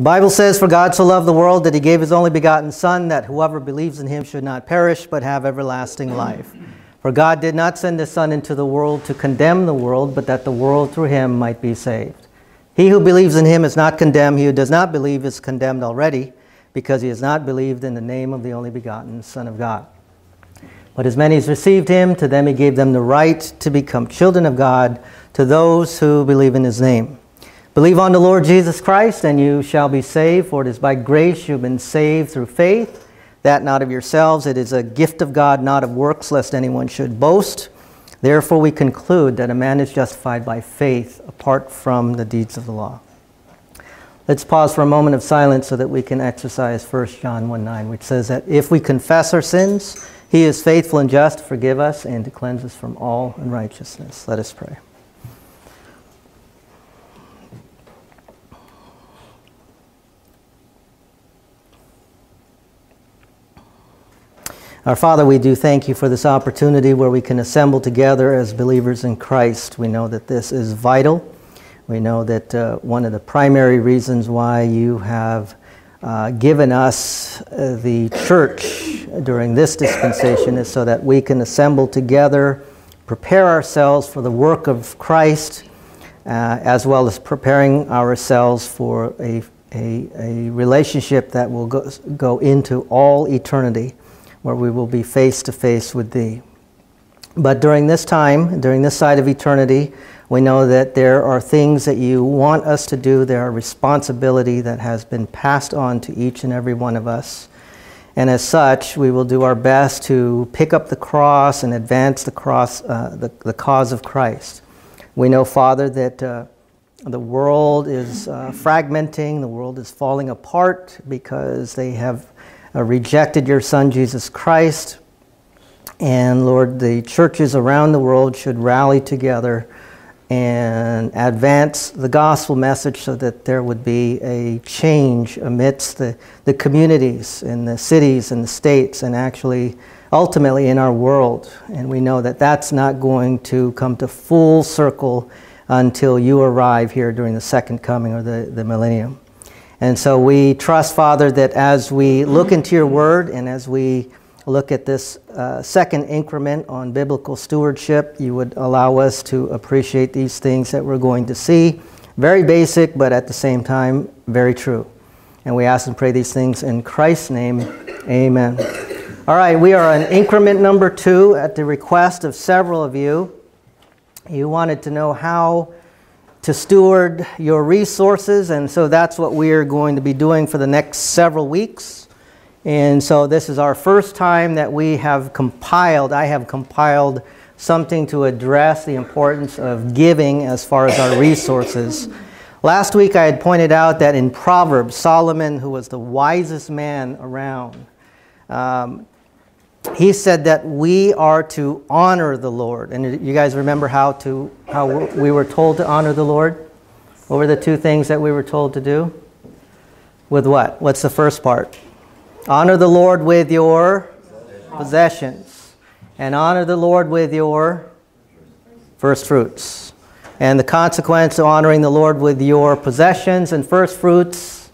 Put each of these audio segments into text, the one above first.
The Bible says, For God so loved the world that he gave his only begotten Son, that whoever believes in him should not perish, but have everlasting life. For God did not send his Son into the world to condemn the world, but that the world through him might be saved. He who believes in him is not condemned. He who does not believe is condemned already, because he has not believed in the name of the only begotten Son of God. But as many as received him, to them he gave them the right to become children of God, to those who believe in his name. Believe on the Lord Jesus Christ, and you shall be saved, for it is by grace you have been saved through faith, that not of yourselves. It is a gift of God, not of works, lest anyone should boast. Therefore, we conclude that a man is justified by faith apart from the deeds of the law. Let's pause for a moment of silence so that we can exercise 1 John 1 9, which says that if we confess our sins, he is faithful and just to forgive us and to cleanse us from all unrighteousness. Let us pray. Our Father, we do thank you for this opportunity where we can assemble together as believers in Christ. We know that this is vital. We know that uh, one of the primary reasons why you have uh, given us uh, the church during this dispensation is so that we can assemble together, prepare ourselves for the work of Christ, uh, as well as preparing ourselves for a, a, a relationship that will go, go into all eternity where we will be face to face with Thee. But during this time, during this side of eternity, we know that there are things that you want us to do. There are responsibility that has been passed on to each and every one of us. And as such, we will do our best to pick up the cross and advance the cross, uh, the, the cause of Christ. We know, Father, that uh, the world is uh, fragmenting, the world is falling apart because they have uh, rejected your Son, Jesus Christ. And Lord, the churches around the world should rally together and advance the gospel message so that there would be a change amidst the, the communities in the cities and the states and actually ultimately in our world. And we know that that's not going to come to full circle until you arrive here during the second coming or the, the millennium. And so we trust, Father, that as we look into your word and as we look at this uh, second increment on biblical stewardship, you would allow us to appreciate these things that we're going to see. Very basic, but at the same time, very true. And we ask and pray these things in Christ's name. Amen. All right, we are on increment number two at the request of several of you. You wanted to know how to steward your resources, and so that's what we're going to be doing for the next several weeks. And so this is our first time that we have compiled, I have compiled something to address the importance of giving as far as our resources. Last week I had pointed out that in Proverbs, Solomon, who was the wisest man around, um, he said that we are to honor the Lord. And you guys remember how to how we were told to honor the Lord? What were the two things that we were told to do? With what? What's the first part? Honor the Lord with your possessions. And honor the Lord with your first fruits. And the consequence of honoring the Lord with your possessions and first fruits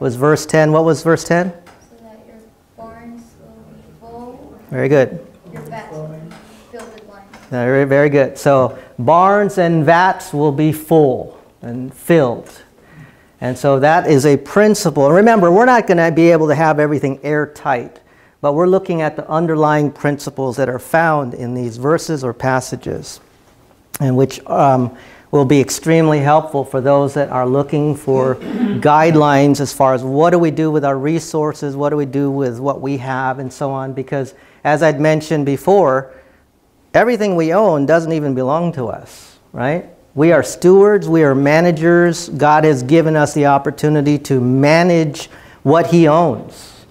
was verse 10. What was verse 10? Very good. Very, very good. So barns and vats will be full and filled. And so that is a principle. And remember, we're not going to be able to have everything airtight, but we're looking at the underlying principles that are found in these verses or passages, and which um, will be extremely helpful for those that are looking for guidelines as far as what do we do with our resources, what do we do with what we have, and so on, because as I'd mentioned before, everything we own doesn't even belong to us, right? We are stewards, we are managers. God has given us the opportunity to manage what He owns.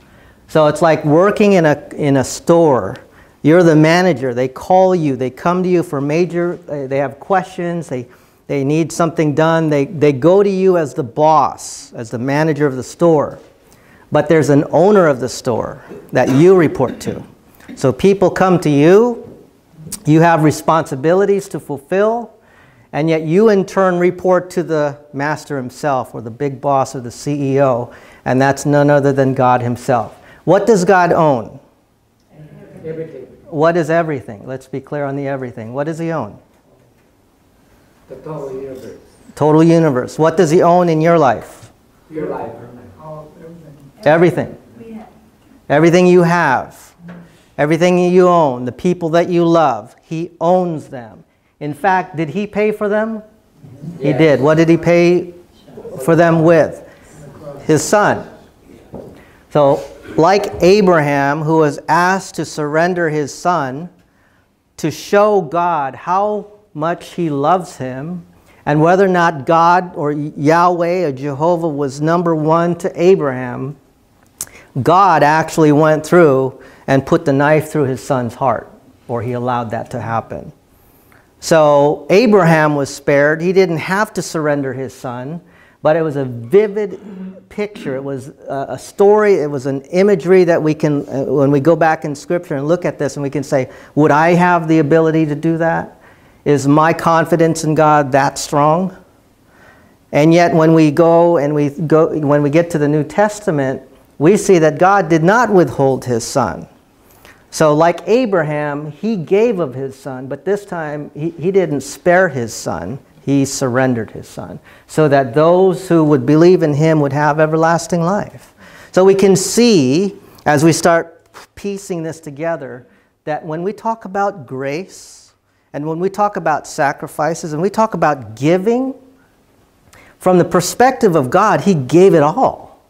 So it's like working in a, in a store. You're the manager. They call you, they come to you for major, they have questions, they, they need something done. They, they go to you as the boss, as the manager of the store. But there's an owner of the store that you report to. So people come to you, you have responsibilities to fulfill, And yet you in turn report to the master himself or the big boss or the CEO, and that's none other than God himself. What does God own? Everything. What is everything? Let's be clear on the everything. What does he own? The total universe. Total universe. What does he own in your life? Your life. Everything. Everything Everything you have. Everything you own. The people that you love. He owns them. In fact, did he pay for them? He did. What did he pay for them with? His son. So, like Abraham, who was asked to surrender his son to show God how much he loves him and whether or not God or Yahweh or Jehovah was number one to Abraham, God actually went through and put the knife through his son's heart, or he allowed that to happen. So Abraham was spared. He didn't have to surrender his son, but it was a vivid picture. It was a story, it was an imagery that we can, uh, when we go back in Scripture and look at this, and we can say, Would I have the ability to do that? Is my confidence in God that strong? And yet, when we go and we go, when we get to the New Testament, we see that God did not withhold his son. So, like Abraham, he gave of his son, but this time he, he didn't spare his son. He surrendered his son so that those who would believe in him would have everlasting life. So, we can see as we start piecing this together that when we talk about grace and when we talk about sacrifices and we talk about giving, from the perspective of God, He gave it all.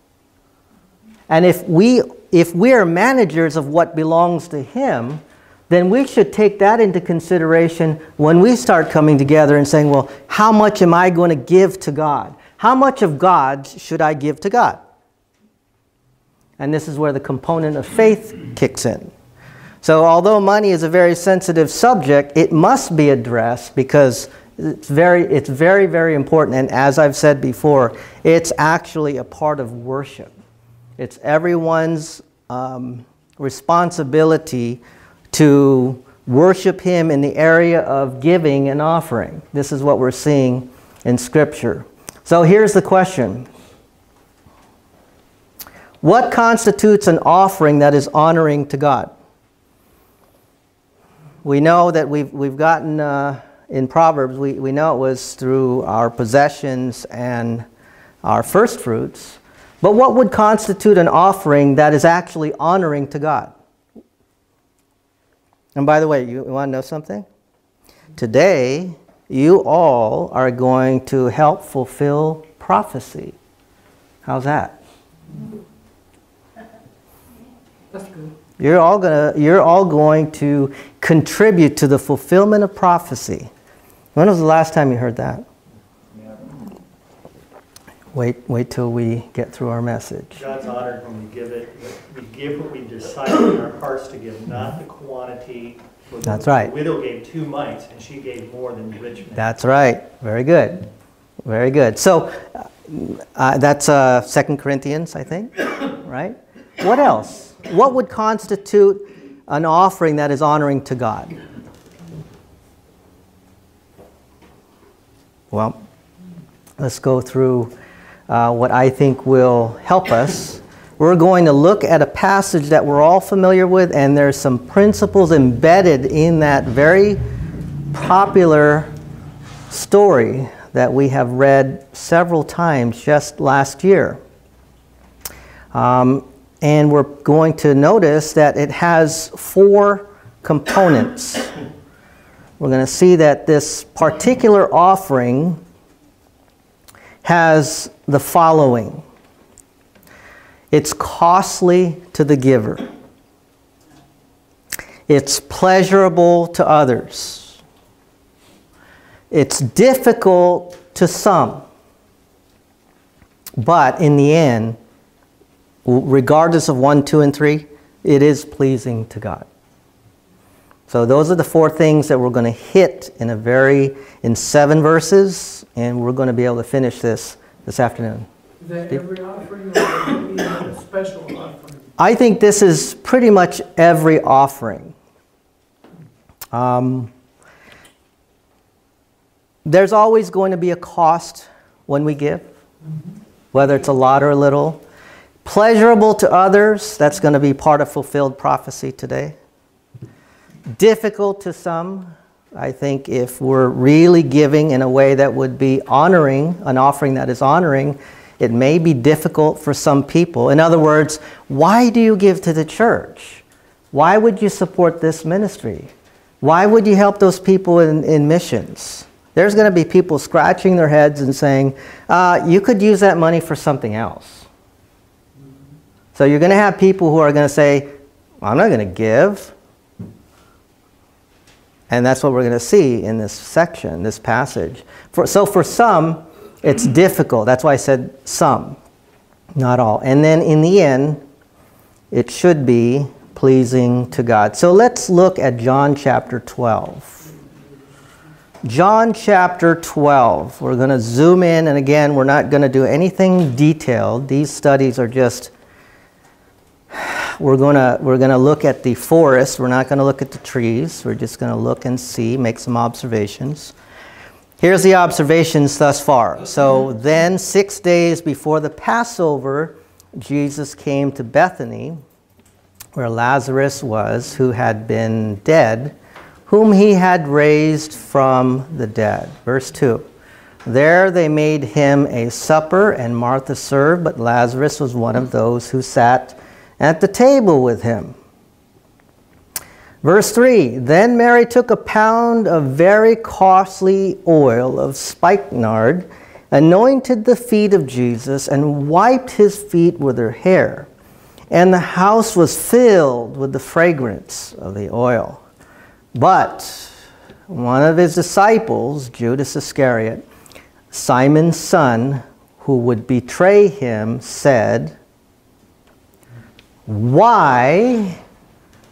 And if we if we are managers of what belongs to him, then we should take that into consideration when we start coming together and saying, well, how much am I going to give to God? How much of God should I give to God? And this is where the component of faith kicks in. So, although money is a very sensitive subject, it must be addressed because it's very, it's very, very important. And as I've said before, it's actually a part of worship. It's everyone's um, responsibility to worship Him in the area of giving and offering. This is what we're seeing in Scripture. So here's the question What constitutes an offering that is honoring to God? We know that we've, we've gotten uh, in Proverbs, we, we know it was through our possessions and our first fruits. But what would constitute an offering that is actually honoring to God? And by the way, you want to know something? Today, you all are going to help fulfill prophecy. How's that? That's good. You're all, gonna, you're all going to contribute to the fulfillment of prophecy. When was the last time you heard that? Wait, wait till we get through our message. God's honored when we give it, we give what we decide in our hearts to give, not the quantity. The- That's right. The widow gave two mites, and she gave more than the rich man. That's right. Very good. Very good. So uh, that's uh, 2 Corinthians, I think, right? What else? What would constitute an offering that is honoring to God? Well, let's go through uh, what I think will help us. We're going to look at a passage that we're all familiar with, and there's some principles embedded in that very popular story that we have read several times just last year. Um, and we're going to notice that it has four components. We're going to see that this particular offering has the following. It's costly to the giver, it's pleasurable to others, it's difficult to some, but in the end, regardless of 1, 2, and 3, it is pleasing to God. So those are the four things that we're going to hit in a very in seven verses, and we're going to be able to finish this this afternoon. That every offering or a special offering? I think this is pretty much every offering. Um, there's always going to be a cost when we give, whether it's a lot or a little. Pleasurable to others, that's going to be part of fulfilled prophecy today. Difficult to some, I think if we're really giving in a way that would be honoring, an offering that is honoring, it may be difficult for some people. In other words, why do you give to the church? Why would you support this ministry? Why would you help those people in, in missions? There's going to be people scratching their heads and saying, uh, you could use that money for something else. So you're going to have people who are going to say, I'm not going to give. And that's what we're going to see in this section, this passage. For, so for some, it's difficult. That's why I said some, not all. And then in the end, it should be pleasing to God. So let's look at John chapter 12. John chapter 12. We're going to zoom in, and again, we're not going to do anything detailed. These studies are just we're going to we're to look at the forest. We're not going to look at the trees. We're just going to look and see, make some observations. Here's the observations thus far. So then 6 days before the Passover, Jesus came to Bethany where Lazarus was who had been dead, whom he had raised from the dead. Verse 2. There they made him a supper, and Martha served, but Lazarus was one of those who sat at the table with him. Verse 3 Then Mary took a pound of very costly oil of spikenard, anointed the feet of Jesus, and wiped his feet with her hair. And the house was filled with the fragrance of the oil. But one of his disciples, Judas Iscariot, Simon's son, who would betray him, said, why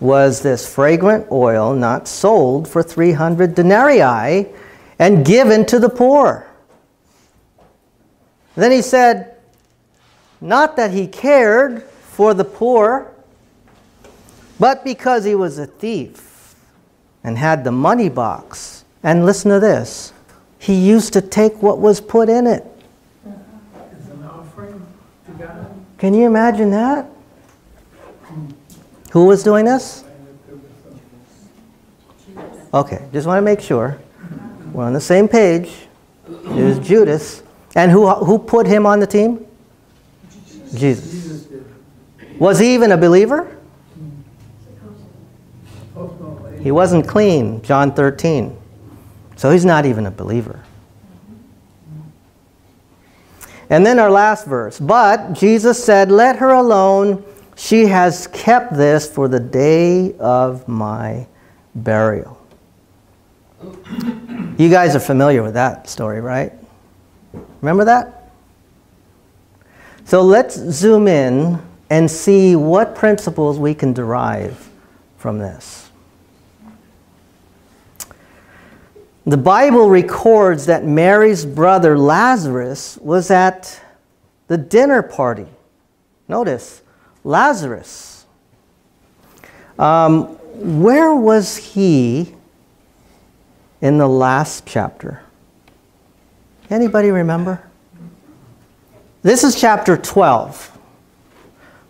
was this fragrant oil not sold for 300 denarii and given to the poor? Then he said, Not that he cared for the poor, but because he was a thief and had the money box. And listen to this he used to take what was put in it. It's an offering to God. Can you imagine that? Who was doing this? Okay, just want to make sure. We're on the same page. Was Judas. And who, who put him on the team? Jesus. Was he even a believer? He wasn't clean, John 13. So he's not even a believer. And then our last verse. But Jesus said, Let her alone. She has kept this for the day of my burial. You guys are familiar with that story, right? Remember that? So let's zoom in and see what principles we can derive from this. The Bible records that Mary's brother Lazarus was at the dinner party. Notice, Lazarus. Um, where was he in the last chapter? Anybody remember? This is chapter 12.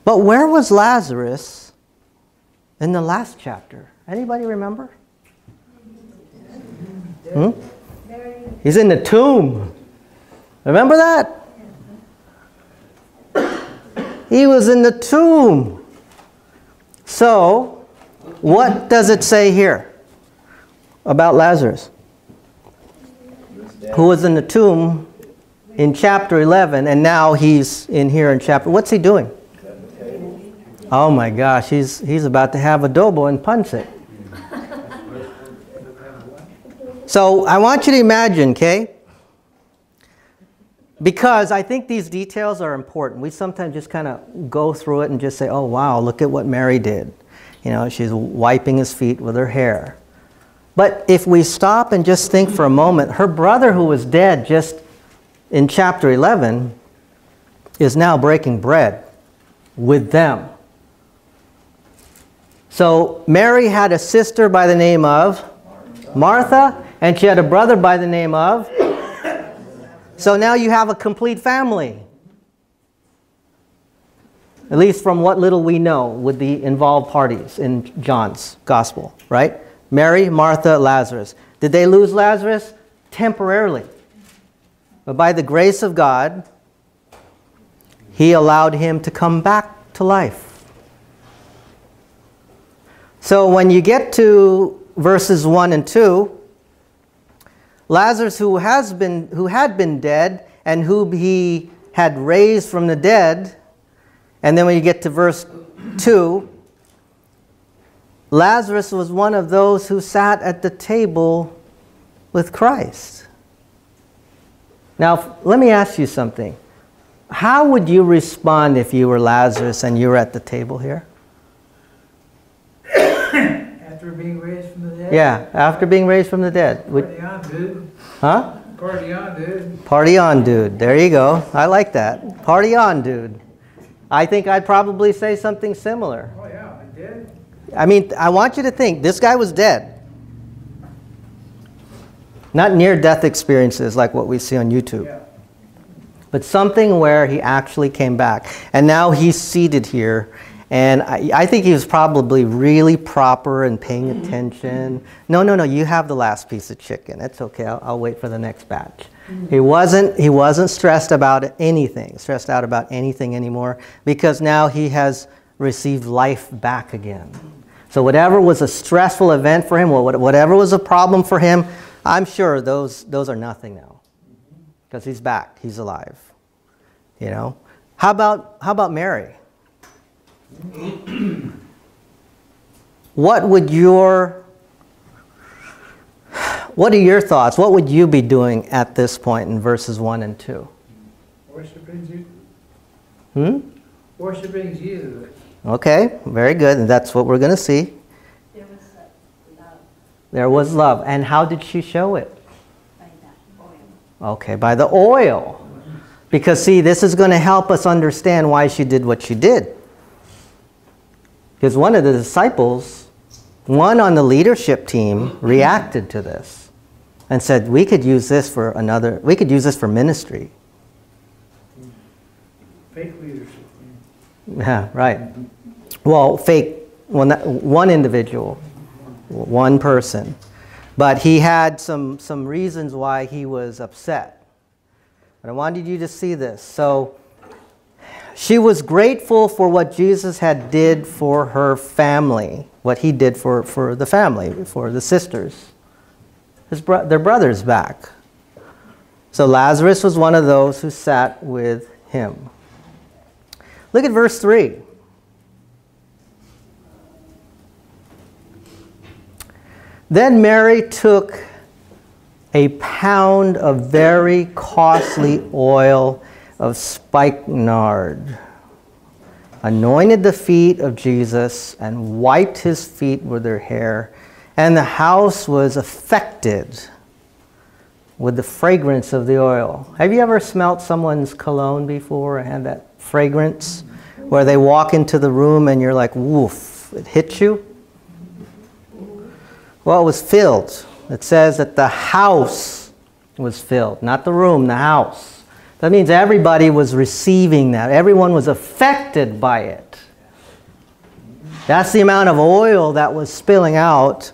But where was Lazarus in the last chapter? Anybody remember? Hmm? He's in the tomb. Remember that? He was in the tomb. So, what does it say here about Lazarus? Who was in the tomb in chapter 11, and now he's in here in chapter. What's he doing? Oh my gosh, he's, he's about to have adobo and pancit. So I want you to imagine, okay? Because I think these details are important. We sometimes just kind of go through it and just say, oh, wow, look at what Mary did. You know, she's wiping his feet with her hair. But if we stop and just think for a moment, her brother who was dead just in chapter 11 is now breaking bread with them. So Mary had a sister by the name of Martha, And she had a brother by the name of. So now you have a complete family. At least from what little we know with the involved parties in John's gospel, right? Mary, Martha, Lazarus. Did they lose Lazarus? Temporarily. But by the grace of God, he allowed him to come back to life. So when you get to verses 1 and 2, Lazarus, who, has been, who had been dead and who he had raised from the dead, and then when you get to verse 2, Lazarus was one of those who sat at the table with Christ. Now, let me ask you something. How would you respond if you were Lazarus and you were at the table here? After being raised from the dead? Yeah, after being raised from the dead. Party on, dude. huh? Party on, dude. Party on, dude. There you go. I like that. Party on, dude. I think I'd probably say something similar. Oh, yeah, I did. I mean, I want you to think this guy was dead. Not near death experiences like what we see on YouTube, Yeah. but something where he actually came back. And now he's seated here. And I, I think he was probably really proper and paying mm-hmm. attention. No, no, no, you have the last piece of chicken. It's okay. I'll, I'll wait for the next batch. Mm-hmm. He wasn't, he wasn't stressed about anything, stressed out about anything anymore because now he has received life back again. So whatever was a stressful event for him, whatever was a problem for him, I'm sure those, those are nothing now because he's back, he's alive. You know? How about, how about Mary? what would your what are your thoughts? What would you be doing at this point in verses 1 and 2? Worshiping Jesus. Hmm? Worshiping Jesus. Okay, very good. And that's what we're going to see. There was love There was love. And how did she show it? by that oil. Okay, by the oil. Because, see, this is going to help us understand why she did what she did. Because one of the disciples, one on the leadership team, reacted to this and said, We could use this for another, we could use this for ministry. Fake leadership. Yeah, right. Well, fake, not, one individual, one person. But he had some, some reasons why he was upset. And I wanted you to see this. So she was grateful for what Jesus had did for her family, what he did for, for the family, for the sisters. His bro- their brother's back. So Lazarus was one of those who sat with him. Look at verse 3. Then Mary took a pound of very costly oil of spikenard, anointed the feet of Jesus, and wiped his feet with their hair. And the house was affected with the fragrance of the oil. Have you ever smelt someone's cologne before and had that fragrance where they walk into the room and you're like, woof, it hits you? Well, it was filled. It says that the house was filled, not the room, the house. That means everybody was receiving that. Everyone was affected by it. That's the amount of oil that was spilling out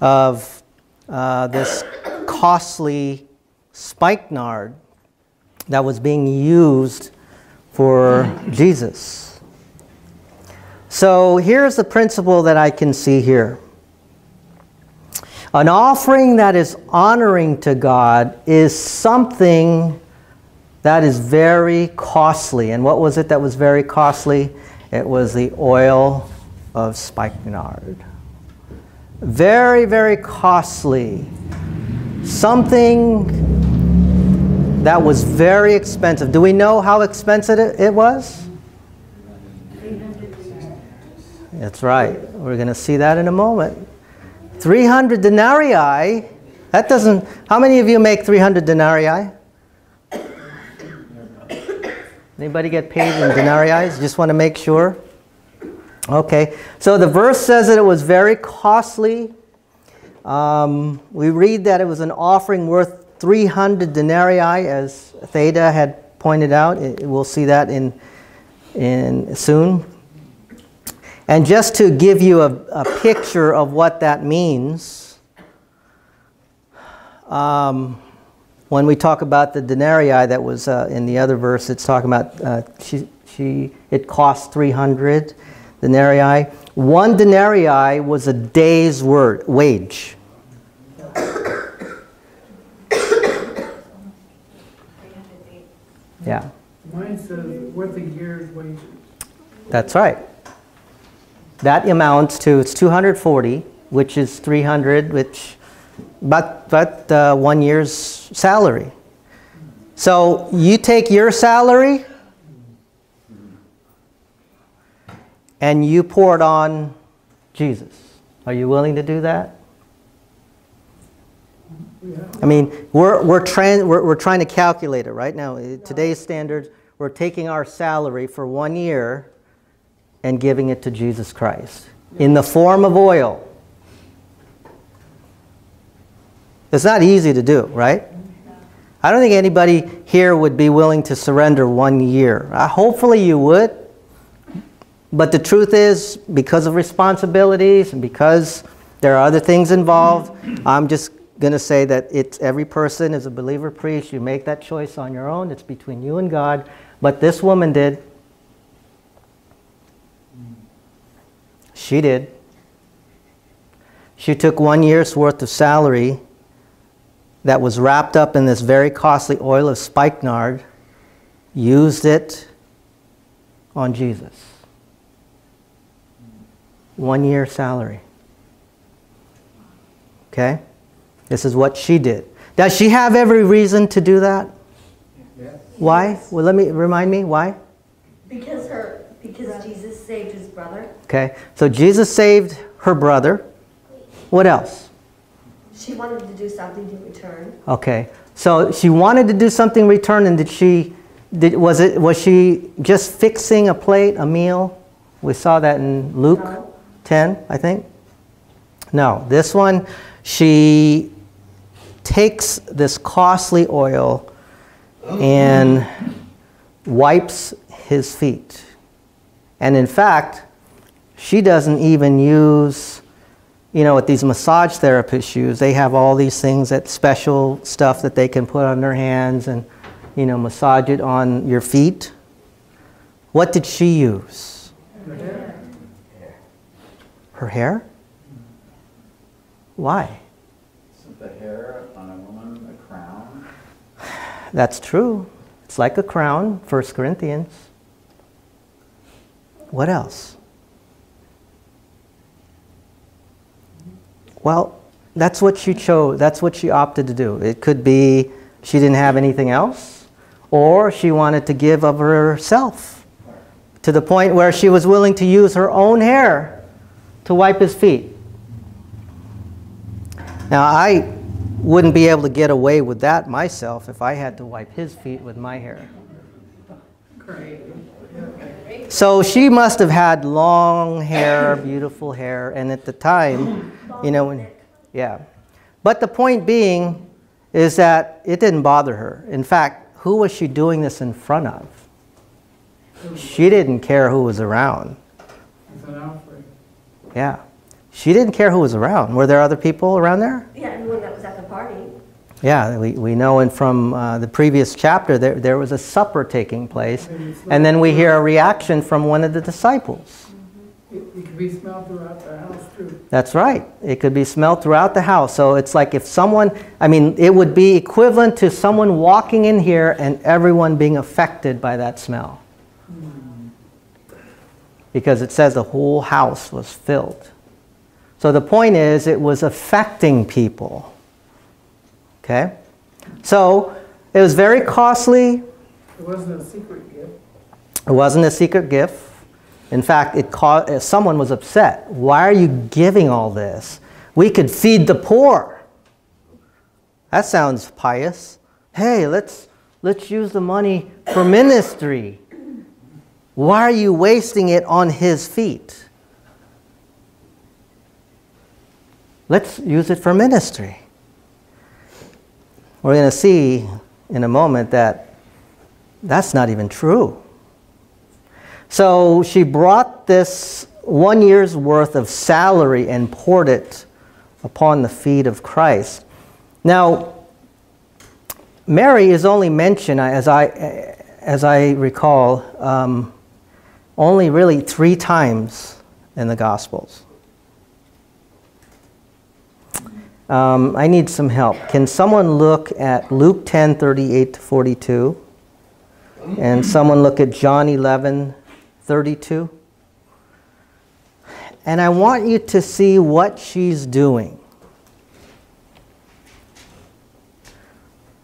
of uh, this costly spikenard that was being used for Jesus. So here's the principle that I can see here. An offering that is honoring to God is something that is very costly. And what was it that was very costly? It was the oil of spikenard. Very, very costly. Something that was very expensive. Do we know how expensive it, it was? That's right. We're going to see that in a moment. 300 denarii. That doesn't. How many of you make 300 denarii? Anybody get paid in denarii? Just want to make sure. Okay. So the verse says that it was very costly. Um, we read that it was an offering worth 300 denarii, as Theda had pointed out. It- we'll see that in, in soon. And just to give you a, a picture of what that means, um, when we talk about the denarii that was uh, in the other verse, it's talking about uh, she, she, it cost 300 denarii. One denarii was a day's word, wage. Yeah, Mine says worth a year's wages. that's right. That amounts to, it's 240, which is 300, which, but, but uh, one year's salary. So you take your salary and you pour it on Jesus. Are you willing to do that? Yeah. I mean, we're, we're, we're, we're trying to calculate it right now. Uh, Today's standards, we're taking our salary for one year and giving it to Jesus Christ in the form of oil. It's not easy to do, right? I don't think anybody here would be willing to surrender one year. Uh, hopefully you would. But the truth is, because of responsibilities and because there are other things involved, I'm just going to say that it's every person is a believer priest. You make that choice on your own. It's between you and God. But this woman did. She did. She took one year's worth of salary that was wrapped up in this very costly oil of spikenard, used it on Jesus. One year salary. Okay? This is what she did. Does she have every reason to do that? Yes. Why? Well, let me remind me why. Because her, because Jesus saved his brother. Okay, so Jesus saved her brother. What else? She wanted to do something to return. Okay, so she wanted to do something in return, and did she? Did, was it? Was she just fixing a plate, a meal? We saw that in Luke No. 10, I think. No, this one, she takes this costly oil and wipes his feet. And in fact, she doesn't even use, you know, what these massage therapists use. They have all these things that special stuff that they can put on their hands and, you know, massage it on your feet. What did she use? Her hair? Why? Isn't the hair on a woman a crown? That's true. It's like a crown, 1 Corinthians. What else? Well, that's what she chose. That's what she opted to do. It could be she didn't have anything else, or she wanted to give of herself to the point where she was willing to use her own hair to wipe his feet. Now, I wouldn't be able to get away with that myself if I had to wipe his feet with my hair. Crazy. So she must have had long hair, beautiful hair, and at the time, you know, when, yeah. But the point being is that it didn't bother her. In fact, who was she doing this in front of? She didn't care who was around. It's an offering. Yeah. She didn't care who was around. Were there other people around there? Yeah, anyone that was at the party. Yeah, we, we know and from uh, the previous chapter there, there was a supper taking place. And then we hear a reaction from one of the disciples. It, it could be smelled throughout the house too. That's right. It could be smelled throughout the house. So it's like if someone, I mean, it would be equivalent to someone walking in here and everyone being affected by that smell. Because it says the whole house was filled. So the point is, it was affecting people. Okay? So it was very costly. It wasn't a secret gift. It wasn't a secret gift. In fact, it caused, uh, someone was upset. Why are you giving all this? We could feed the poor. That sounds pious. Hey, let's, let's use the money for ministry. Why are you wasting it on his feet? Let's use it for ministry. We're going to see in a moment that that's not even true. So she brought this one year's worth of salary and poured it upon the feet of Christ. Now, Mary is only mentioned, as I, as I recall, um, only really three times in the Gospels. Um, I need some help. Can someone look at Luke 10 38 to 42? And someone look at John 11 32? And I want you to see what she's doing.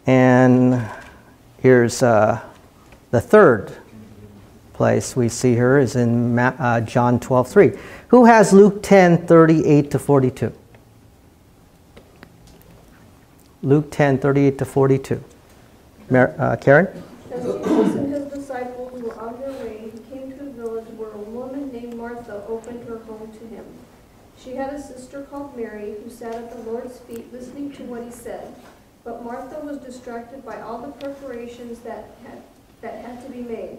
And here's uh, the third place we see her is in Ma- uh, John 12 3. Who has Luke 10 38 to 42? Luke 10, 38 to 42. Mar- uh, Karen? As Jesus and his disciples were on their way, he came to a village where a woman named Martha opened her home to him. She had a sister called Mary who sat at the Lord's feet listening to what he said. But Martha was distracted by all the preparations that had, that had to be made.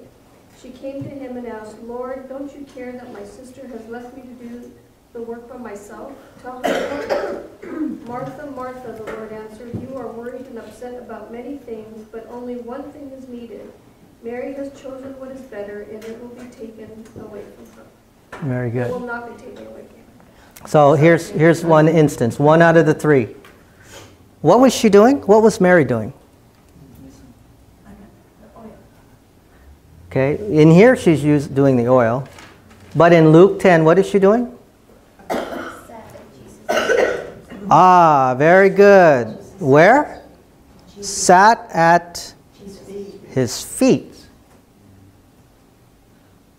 She came to him and asked, Lord, don't you care that my sister has left me to do the work by myself? Tell her, Martha, Martha, the Lord answered, you are worried and upset about many things, but only one thing is needed. Mary has chosen what is better, and it will be taken away from her. Very It will good. not be taken away from her. So here's, here's one instance, one out of the three. What was she doing? What was Mary doing? Okay, in here she's used, doing the oil. But in Luke 10, what is she doing? Ah, very good. Where? Sat at his feet.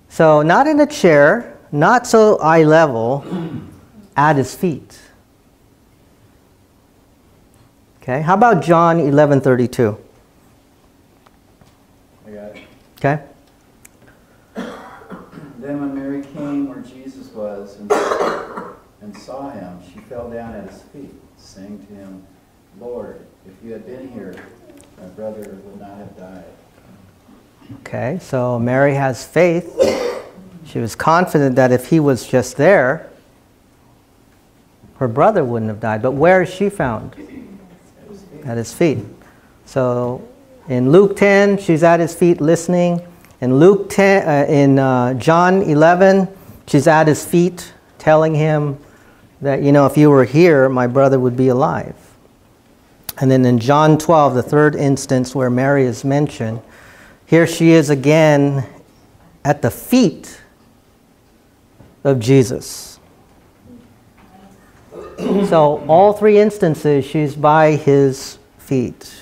So, not in a chair, not so eye level, at his feet. Okay, how about John 11:32? I got it. Okay? Then when Mary came where Jesus was and, and saw him, fell down at his feet, saying to him, Lord, if you had been here, my brother would not have died. Okay, so Mary has faith. She was confident that if he was just there, her brother wouldn't have died. But where is she found? At his feet. So in Luke 10, she's at his feet listening. In Luke 10, uh, in uh, John 11, she's at his feet telling him that, you know, if you were here, my brother would be alive. And then in John 12, the third instance where Mary is mentioned, here she is again at the feet of Jesus. so, all three instances, she's by his feet.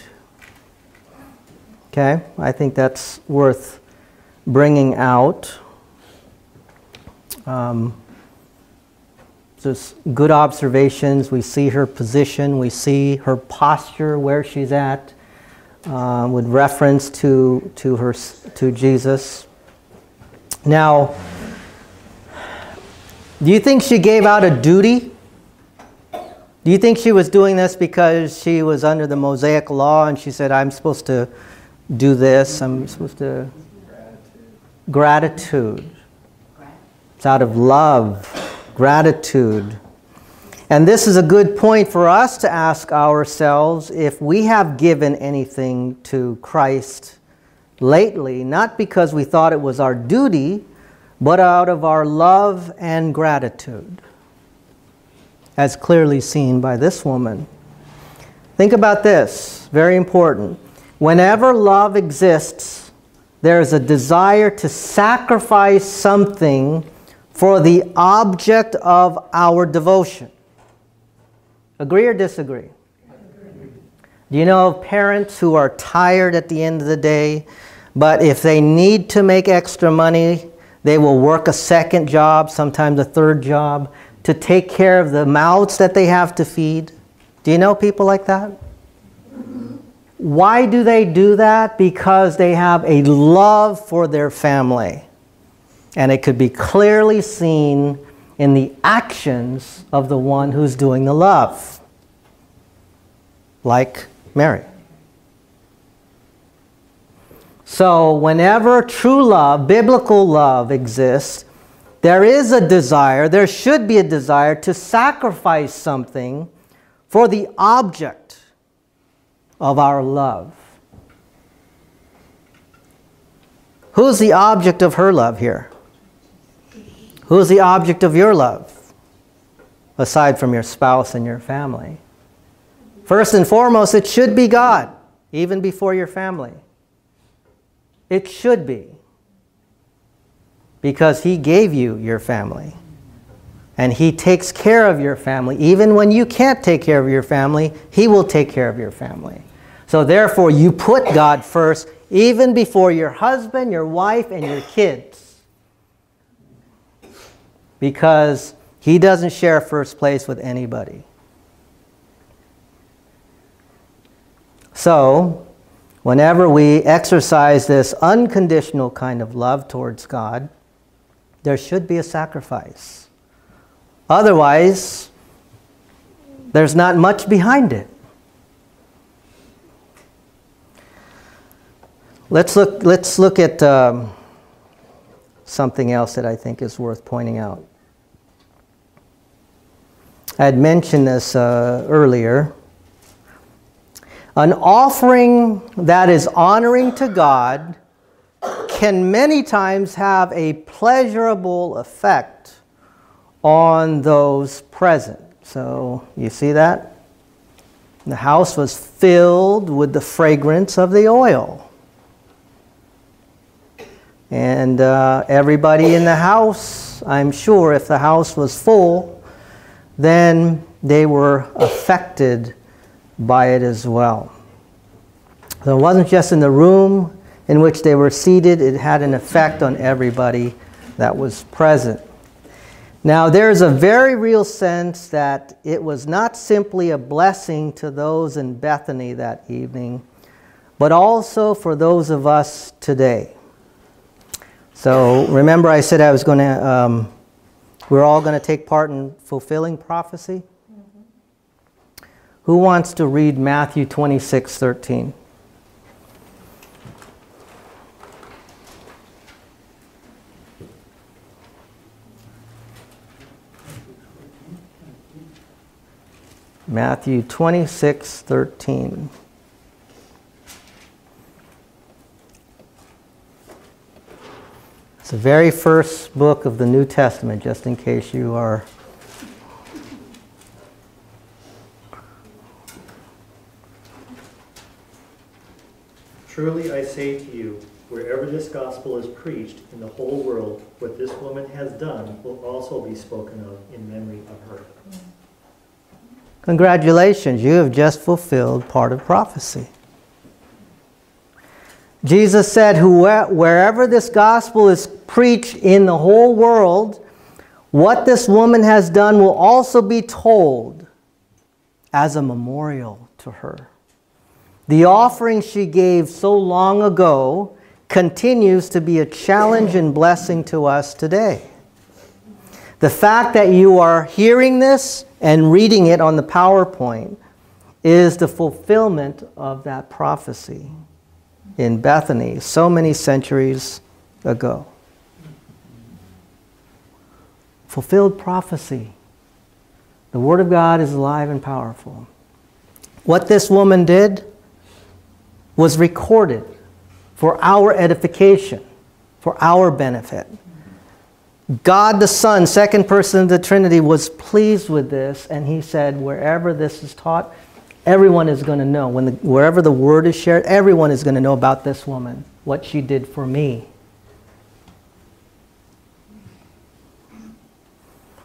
Okay? I think that's worth bringing out. Um, just good observations. We see her position, we see her posture, where she's at, uh, with reference to, to, her, to Jesus. Now, do you think she gave out a duty? Do you think she was doing this because she was under the Mosaic law and she said, I'm supposed to do this, I'm supposed to. Gratitude. It's out of love, gratitude. And this is a good point for us to ask ourselves if we have given anything to Christ lately, not because we thought it was our duty, but out of our love and gratitude, as clearly seen by this woman. Think about this, very important. Whenever love exists, there is a desire to sacrifice something for the object of our devotion. Agree or disagree? Do you know of parents who are tired at the end of the day, but if they need to make extra money, they will work a second job, sometimes a third job, to take care of the mouths that they have to feed? Do you know people like that? Why do they do that? Because they have a love for their family. And it could be clearly seen in the actions of the one who's doing the love, like Mary. So, whenever true love, biblical love exists, there is a desire, there should be a desire to sacrifice something for the object of our love. Who's the object of her love here? Who's the object of your love? Aside from your spouse and your family. First and foremost, it should be God, even before your family. It should be. Because He gave you your family. And He takes care of your family. Even when you can't take care of your family, He will take care of your family. So therefore, you put God first, even before your husband, your wife, and your kids. Because He doesn't share first place with anybody. So, Whenever we exercise this unconditional kind of love towards God, there should be a sacrifice. Otherwise, there's not much behind it. Let's look, let's look at um, something else that I think is worth pointing out. I had mentioned this uh, earlier. An offering that is honoring to God can many times have a pleasurable effect on those present. So, you see that? The house was filled with the fragrance of the oil. And uh, everybody in the house, I'm sure, if the house was full, then they were affected by it as well. So it wasn't just in the room in which they were seated, it had an effect on everybody that was present. Now, there's a very real sense that it was not simply a blessing to those in Bethany that evening, but also for those of us today. So, remember, I said I was going to, um, we're all going to take part in fulfilling prophecy? Who wants to read Matthew 26 13? Matthew 26 13. The very first book of the New Testament, just in case you are Truly I say to you, wherever this gospel is preached in the whole world, what this woman has done will also be spoken of in memory of her. Congratulations, you have just fulfilled part of prophecy. Jesus said, wherever this gospel is preached in the whole world, what this woman has done will also be told as a memorial to her. The offering she gave so long ago continues to be a challenge and blessing to us today. The fact that you are hearing this and reading it on the PowerPoint is the fulfillment of that prophecy in Bethany so many centuries ago. Fulfilled prophecy. The Word of God is alive and powerful. What this woman did was recorded for our edification, for our benefit. God the Son, second person of the Trinity, was pleased with this, and he said, wherever this is taught, everyone is going to know. When the, wherever the word is shared, everyone is going to know about this woman, what she did for me.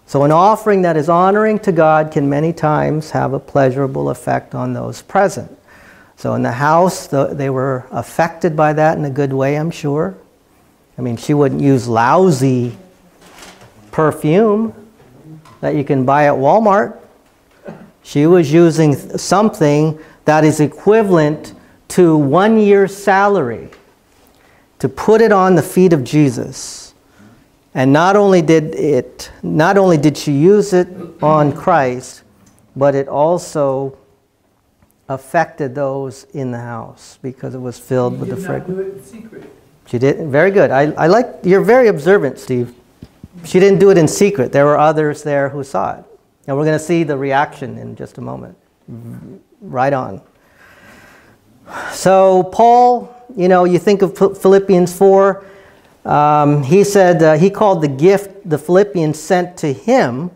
So, an offering that is honoring to God can many times have a pleasurable effect on those present. So in the house, the, they were affected by that in a good way, I'm sure. I mean, she wouldn't use lousy perfume that you can buy at Walmart. She was using something that is equivalent to one year's salary to put it on the feet of Jesus And not only did it, not only did she use it on Christ, but it also affected those in the house because it was filled with the fragrance. do it in secret. She did very good. I, I like you're very observant, Steve. She didn't do it in secret. There were others there who saw it, and we're going to see the reaction in just a moment. Right on. So Paul, you know, you think of Philippians four. Um, he said uh, he called the gift the Philippians sent to him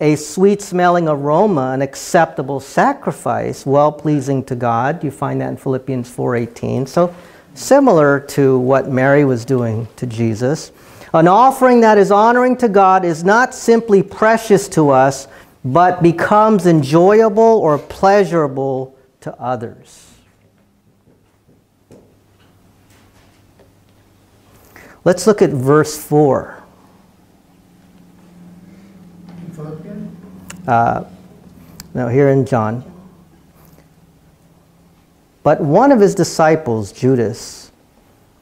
a sweet smelling aroma, an acceptable sacrifice, well pleasing to God. You find that in Philippians 4:18. So similar to what Mary was doing to Jesus. An offering that is honoring to God is not simply precious to us, but becomes enjoyable or pleasurable to others. Let's look at verse 4. Uh, now, here in John. But one of his disciples, Judas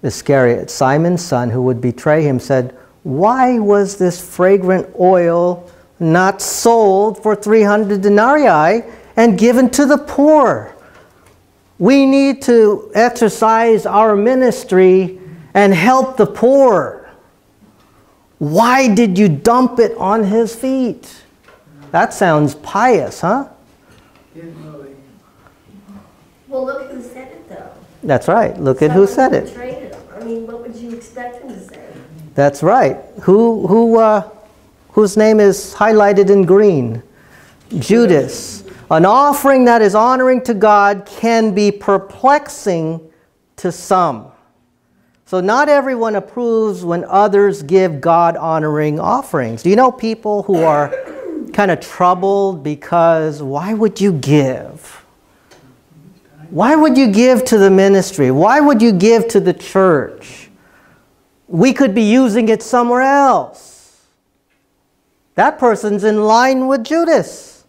Iscariot, Simon's son, who would betray him, said, Why was this fragrant oil not sold for 300 denarii and given to the poor? We need to exercise our ministry and help the poor. Why did you dump it on his feet? That sounds pious, huh? Didn't know they- Well, look who said it though. That's right. Look at who said it. Mean, what would you expect him to say? That's right. Who, who, uh, whose name is highlighted in green? Judas. An offering that is honoring to God can be perplexing to some. So, not everyone approves when others give God honoring offerings. Do you know people who are kind of troubled because why would you give? Why would you give to the ministry? Why would you give to the church? We could be using it somewhere else. That person's in line with Judas.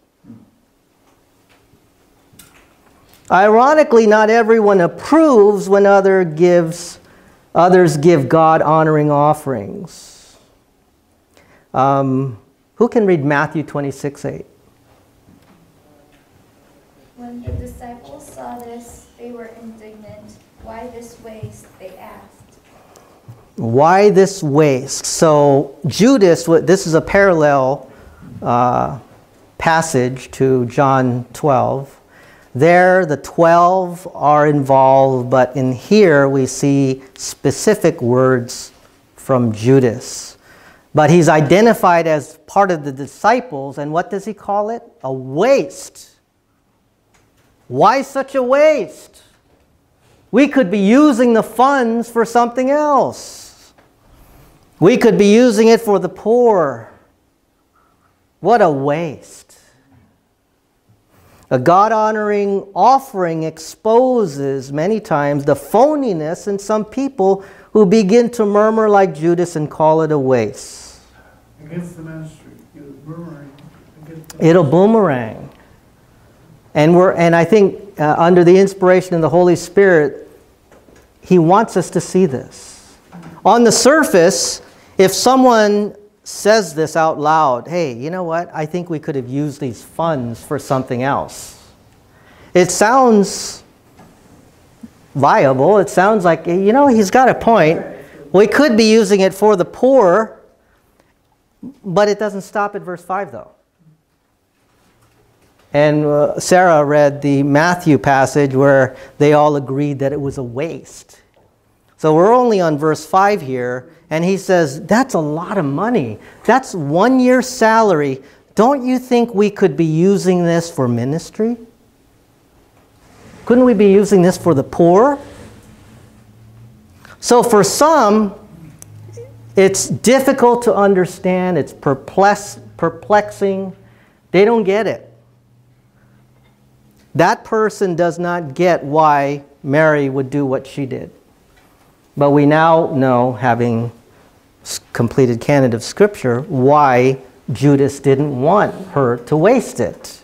Ironically, not everyone approves when other gives, others give God honoring offerings. Um, who can read Matthew 26 8? When the disciples saw this, they were indignant. Why this waste? They asked. Why this waste? So, Judas, this is a parallel uh, passage to John 12. There, the 12 are involved, but in here we see specific words from Judas. But he's identified as part of the disciples, and what does he call it? A waste. Why such a waste? We could be using the funds for something else. We could be using it for the poor. What a waste. A God honoring offering exposes many times the phoniness in some people who begin to murmur like Judas and call it a waste. Against the ministry. Murmuring against the It'll boomerang. And, we're, and I think uh, under the inspiration of the Holy Spirit, He wants us to see this. On the surface, if someone says this out loud, hey, you know what? I think we could have used these funds for something else. It sounds viable. It sounds like, you know, he's got a point. We could be using it for the poor, but it doesn't stop at verse 5, though. And uh, Sarah read the Matthew passage where they all agreed that it was a waste. So we're only on verse 5 here, and he says, That's a lot of money. That's one year's salary. Don't you think we could be using this for ministry? Couldn't we be using this for the poor? So for some, it's difficult to understand, it's perplex- perplexing. They don't get it. That person does not get why Mary would do what she did. But we now know, having completed canon of Scripture, why Judas didn't want her to waste it.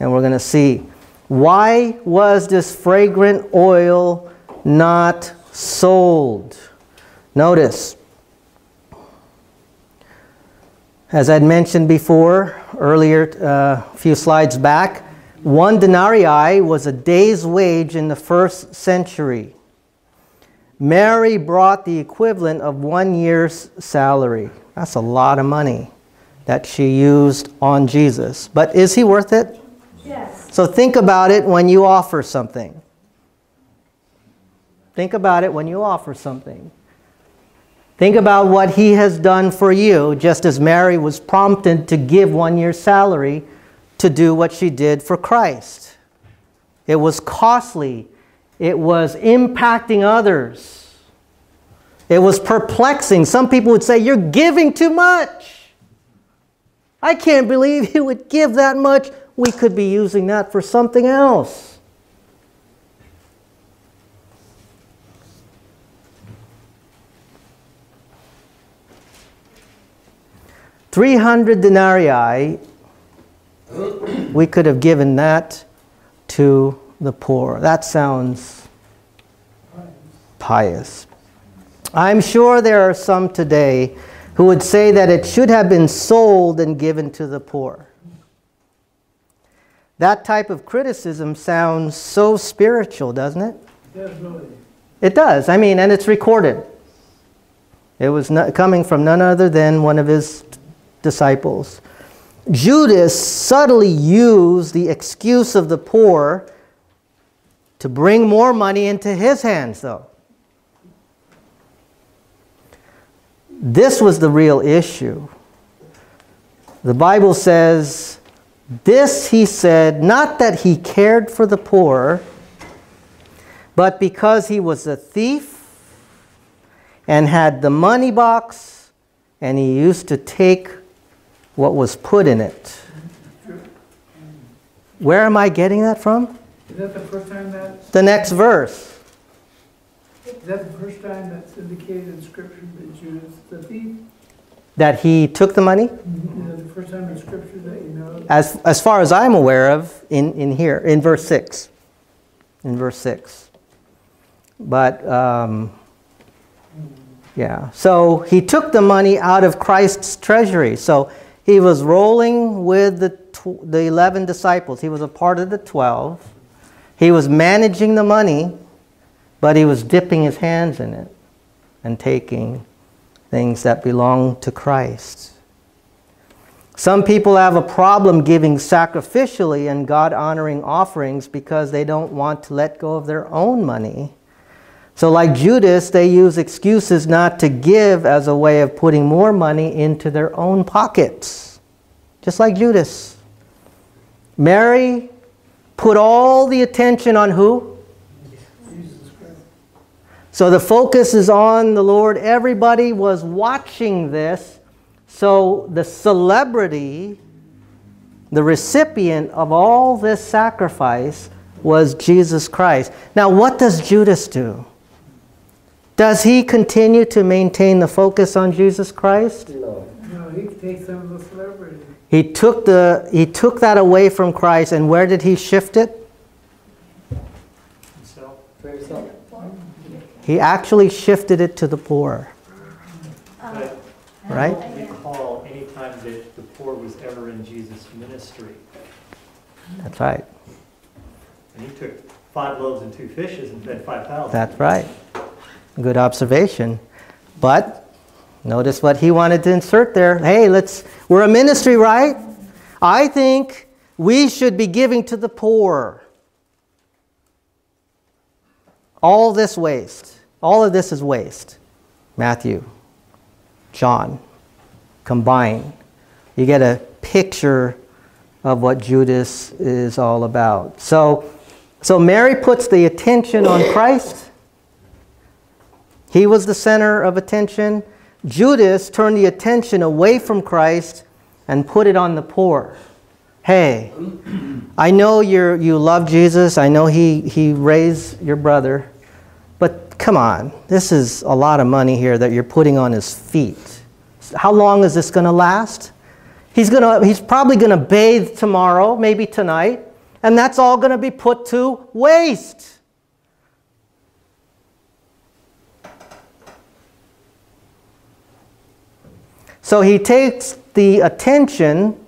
And we're going to see why was this fragrant oil not sold? Notice, As I'd mentioned before, earlier, uh, a few slides back, one denarii was a day's wage in the first century. Mary brought the equivalent of one year's salary. That's a lot of money that she used on Jesus. But is he worth it? Yes. So think about it when you offer something. Think about it when you offer something. Think about what he has done for you, just as Mary was prompted to give one year's salary to do what she did for Christ. It was costly, it was impacting others, it was perplexing. Some people would say, You're giving too much. I can't believe you would give that much. We could be using that for something else. Three hundred denarii, we could have given that to the poor. That sounds pious. I'm sure there are some today who would say that it should have been sold and given to the poor. That type of criticism sounds so spiritual, doesn't it? It does. I mean, and it's recorded. It was not, coming from none other than one of his disciples. Judas subtly used the excuse of the poor to bring more money into his hands, though. This was the real issue. The Bible says, This he said, not that he cared for the poor, but because he was a thief and had the money box, and he used to take what was put in it. Where am I getting that from? Is that the first time that, The next verse. is that the first time that's indicated in scripture that Judas the thief? That he took the money? Is that the first time in scripture that you know? As, as far as I'm aware of, in, in here, in verse 6. In verse 6. But, um, yeah. So he took the money out of Christ's treasury. So he was rolling with the, tw- the 11 disciples, he was a part of the 12. He was managing the money, but he was dipping his hands in it and taking things that belong to Christ. Some people have a problem giving sacrificially and God honoring offerings because they don't want to let go of their own money. So, like Judas, they use excuses not to give as a way of putting more money into their own pockets. Just like Judas. Mary put all the attention on who? Jesus Christ. So the focus is on the Lord. Everybody was watching this. So the celebrity, the recipient of all this sacrifice, was Jesus Christ. Now, what does Judas do? Does he continue to maintain the focus on Jesus Christ? No. No, he takes of the celebrity. He took, the, he took that away from Christ, and where did he shift it? Himself. He actually shifted it to the poor, but right? I don't recall any time that the poor was ever in Jesus' ministry. That's right. And he took five loaves and two fishes and fed 5,000. That's right. Good observation. But notice what he wanted to insert there. Hey, let's, we're a ministry, right? I think we should be giving to the poor. All this waste, all of this is waste. Matthew, John, combine. You get a picture of what Judas is all about. So, so Mary puts the attention on Christ. He was the center of attention. Judas turned the attention away from Christ and put it on the poor. Hey, I know you're, you love Jesus. I know he, he raised your brother. But come on, this is a lot of money here that you're putting on his feet. How long is this going to last? He's, gonna, he's probably going to bathe tomorrow, maybe tonight, and that's all going to be put to waste. So he takes the attention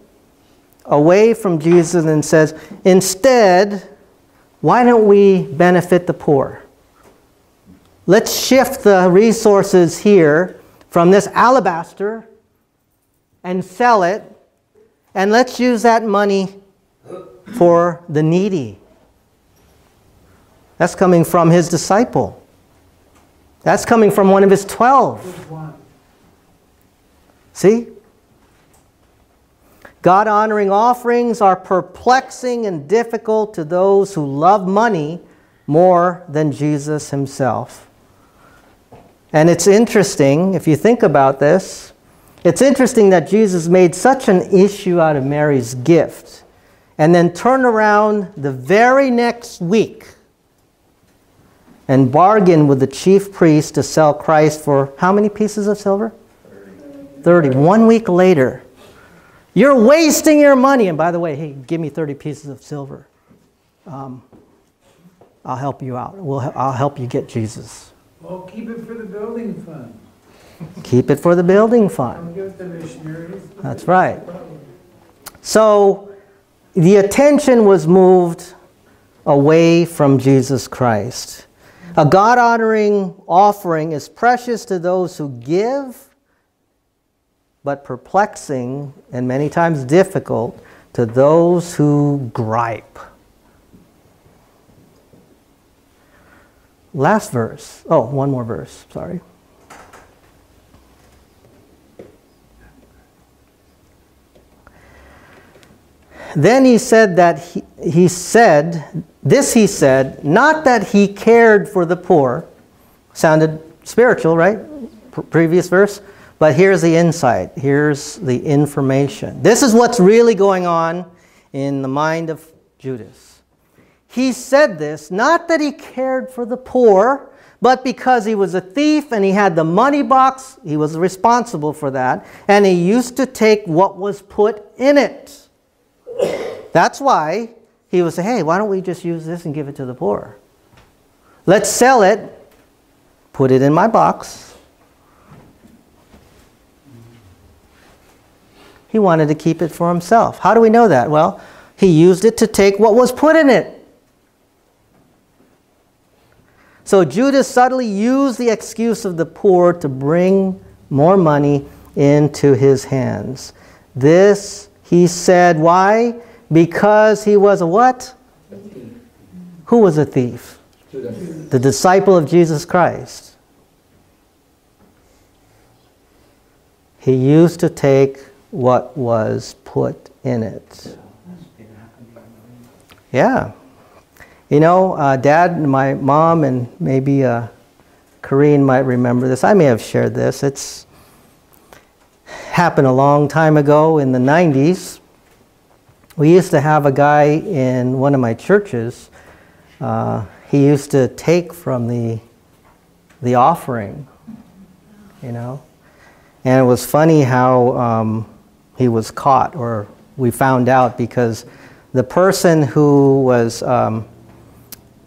away from Jesus and says, instead, why don't we benefit the poor? Let's shift the resources here from this alabaster and sell it, and let's use that money for the needy. That's coming from his disciple. That's coming from one of his twelve. See? God honoring offerings are perplexing and difficult to those who love money more than Jesus himself. And it's interesting, if you think about this, it's interesting that Jesus made such an issue out of Mary's gift and then turn around the very next week and bargain with the chief priest to sell Christ for how many pieces of silver? 30. 30. One week later. You're wasting your money. And by the way, hey, give me 30 pieces of silver. Um, I'll help you out. We'll, I'll help you get Jesus. Well, keep it for the building fund. Keep it for the building fund. Don't give it to missionaries. That's right. So the attention was moved away from Jesus Christ. A God honoring offering is precious to those who give, but perplexing and many times difficult to those who gripe. Last verse. Oh, one more verse. Sorry. Then he said that he, he said, this he said, not that he cared for the poor. Sounded spiritual, right? P- previous verse. But here's the insight. Here's the information. This is what's really going on in the mind of Judas. He said this not that he cared for the poor, but because he was a thief and he had the money box, he was responsible for that, and he used to take what was put in it. That's why he would say, hey, why don't we just use this and give it to the poor? Let's sell it, put it in my box. He wanted to keep it for himself. How do we know that? Well, he used it to take what was put in it. So Judas subtly used the excuse of the poor to bring more money into his hands. This he said, why? Because he was a what? A. Who was a thief? Judas. The disciple of Jesus Christ. He used to take what was put in it. Yeah. You know, uh, Dad, and my mom, and maybe uh, Corrine might remember this. I may have shared this. It's happened a long time ago in the 90s. We used to have a guy in one of my churches. Uh, he used to take from the, the offering, you know. And it was funny how um, he was caught, or we found out, because the person who was um,